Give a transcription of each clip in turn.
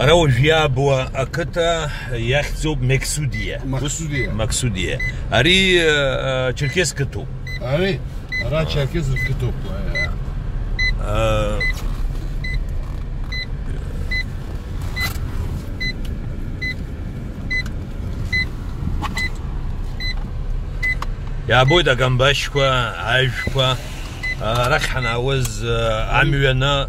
روجيا بوا أكتا يخزو مكسودية. مكسودية. مكسودية. أري آه، تشركيز كتو أري را تشركيز الكتو آه. يا بوي دا جنباشكوا عايشكوا. آه، رخ وز عميونا.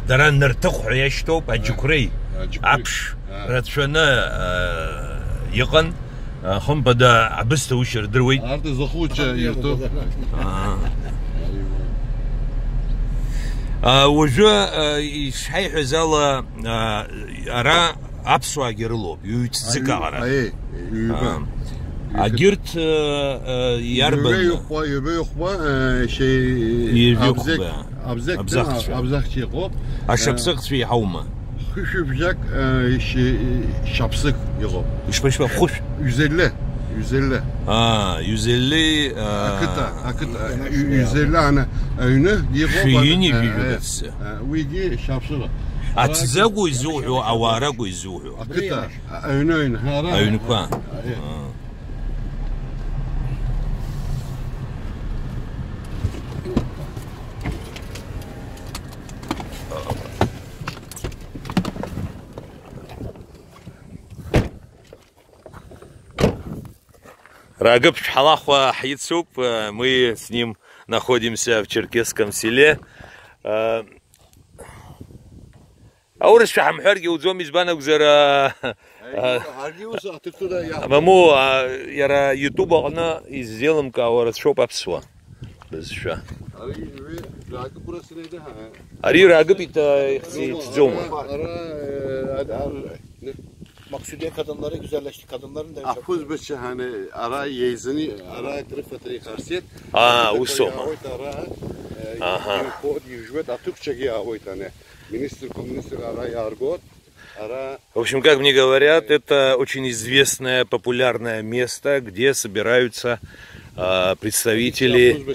арахь ҳанаауаз а, амҩаны а, а, дара нырҭыхә ҳәа иашьҭоуп аџьықәреи аџьықәреи. аԥш А. рацәаны а, иҟан А, хымԥада абысҭа ушьа рдыруеит Арда захуча иртоп. А, уажәы а, ишҳаиҳәаз ала а, ара аԥсуаагьы рылоуп ҩ-ҭӡык аҟара قرت يربا يبقى يبقى شيء ابزك ابزك ابزك شي قوب اشبسقت في حومه Hüşübjak şey, şey şapsık e, e, şey, yok. Üç beş kuş. 150. 150. Ha 150 akıta akıta 150 e, ana önü yok. Şeyini biliyorsun. Uygi şapsık. Atzagu izuhu avara gu izuhu. Akıta önü önü. Önü kan. Рагып Шхалахва Хайцуп, мы с ним находимся в Черкесском селе. А Аурыс шахамхарги удзом избана гзара Hargius atıktı da ya. Маму, а, яра ютуба она и сделаем каора шоп апсуа. Без ha? Maksudiye kadınları güzelleşti. Kadınların da Afuz beçe hani ara yezini ara trifetri karsiyet. Ara. Ага. Код южвет атукча ги авой тане. Министр коммунистр ара яргот. В общем, как мне говорят, это очень известное, популярное место, где собираются а, представители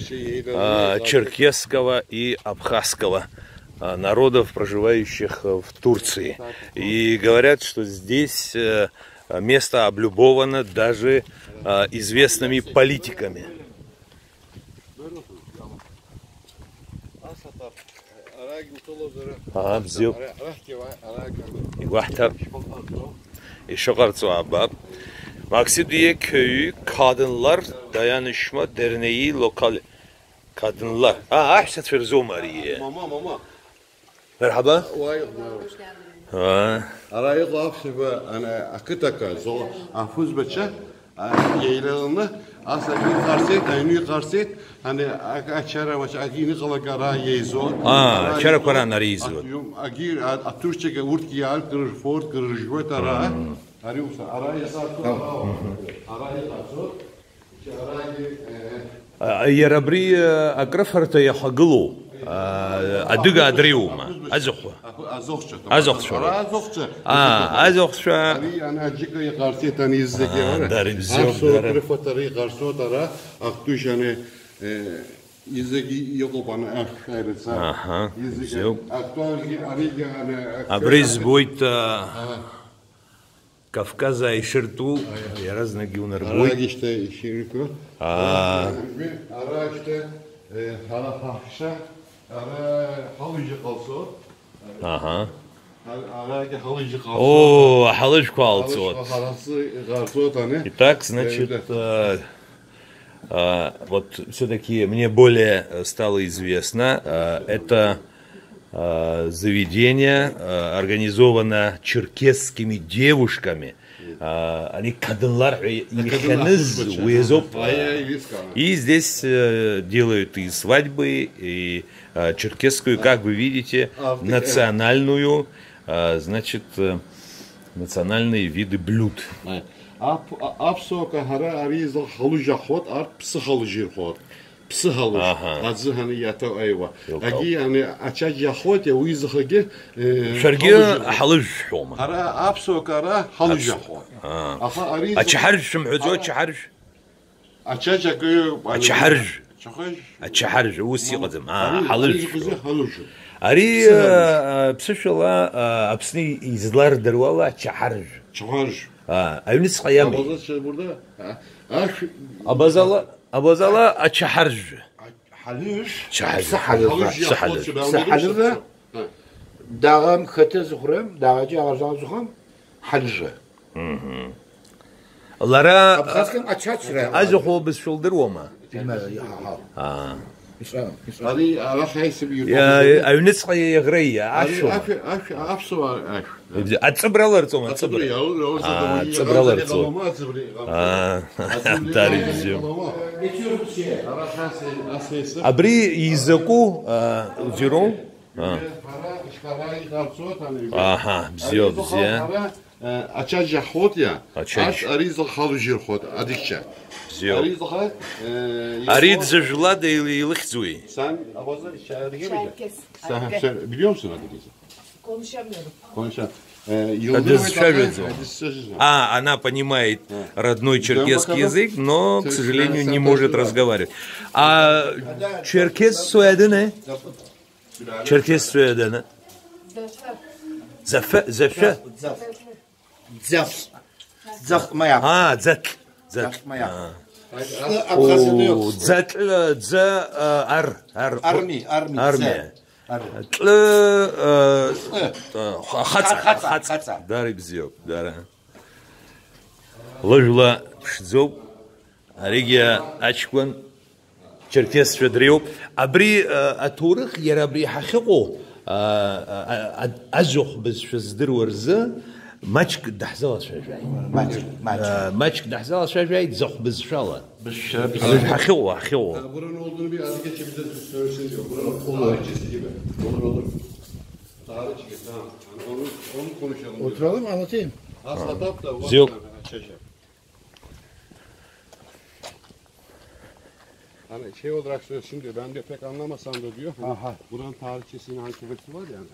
а, черкесского и абхазского народов, проживающих в Турции. И говорят, что здесь э, место облюбовано даже а, известными политиками. Abab. Maksidiye köyü kadınlar dayanışma derneği lokal kadınlar. Ha, ahset Ferzomariye. Mama mama. مرحبا. أنني ارايي قاف شبا أنا أكتك انني أفوز بچا يلهنا أصلا في انني اني قرسيت أنا أكشرة وش انني قلا قرا يزو آه شر انني ناري يزو يوم اجير اتورچا انني كي يال كر فورت كر انني ترى اريو ارايي صار ارايي انني ارايي يا ربري اقرفرت يا انني ادق أدريوما. Азохва. Azokça. azokça А, var. darı bizi yok, Akso darı. prefatari karşı tara aktuş yani izleki yok o bana aferin Aha, Izleki yok. aktual ki ari yani Абриз будет Кавказа и Ширту. Я разноги Ara унарбой. işte şiriko. А, Ara işte hala fahşa. Ara halıcı halıcı kalso. О. Итак, значит, э, э, вот все-таки мне более стало известно, э, это заведение э, организовано черкесскими девушками. Э, Они кадынлар уезоп. Iliska. И здесь э, делают и свадьбы, и э, черкесскую, как вы видите, А, национальную, э, значит, э, национальные виды блюд. Apsoka hara ariza halıca xot art psı پس حلش از این یاتا ایوا اگی این آتش یخوته ویزه که فرقی حلش نیومد. ارا آب سو کره حلش خواد. آخه عریض. آچه حرشم عزیز آچه حرش؟ آچه جکی؟ آچه حرش؟ آچه حرش؟ آچه حرش وسیق زدم. حلش کرد. عری پسش ولع اپس نی از دل در ولع آچه حرش؟ آچه حرش؟ این نسخه‌یمی. آبازش أبو زلا اتشحرج حلوش شحل سحل سحل داغم خت زخرم داغجي ارزان زخم حلجة Onlara Abkhazkan açaçra. Az oku biz şuldur o ma. Bilmez ya ha. Ha. هذه راح يحسب يا أو نسخه غريه ya. Olsa Aa, da atıbralar Atıbri. çok. Atıbri. Aa, tarihizm. Geçiyoruz şeye. Allah haysi asesi. Abri yizaku zirun. Para işgalay kapsot hani. Aha, bziyo А, она понимает родной черкесский язык, но, к сожалению, не может разговаривать. А черкес соедине? Черкес соедине? Зафе, зафе? Zaf. Zaf maya. А, maya. Abhazya'da yok. О, э, дза, э, ар, ар. Army, army. Армия. Army. Тлы, э, э, хаца, Хаца, хаца. хаца. Дары бзёк, дара. Ложла пшдзоп, аригия ачкван, черкес шведриоп. Абри э, атурых ярабри хахиqo азух ماتشك دحزالا شجاي ماتشك ماتشك دحزالا شجاي زخ بزشالا بش حخوة حخوة buranın olduğunu bir az geçebilir söylesin diyor. Buranın kol ölçüsü gibi. Olur olur. Tarih çıkıyor tamam. Yani onu, onu konuşalım. diyor. Oturalım anlatayım. Aslında da var. Yok. Çeşe. Hani şey olarak söylesin diyor. Ben de pek anlamasam da diyor. Aha. buranın tarihçesinin hakimiyeti var yani.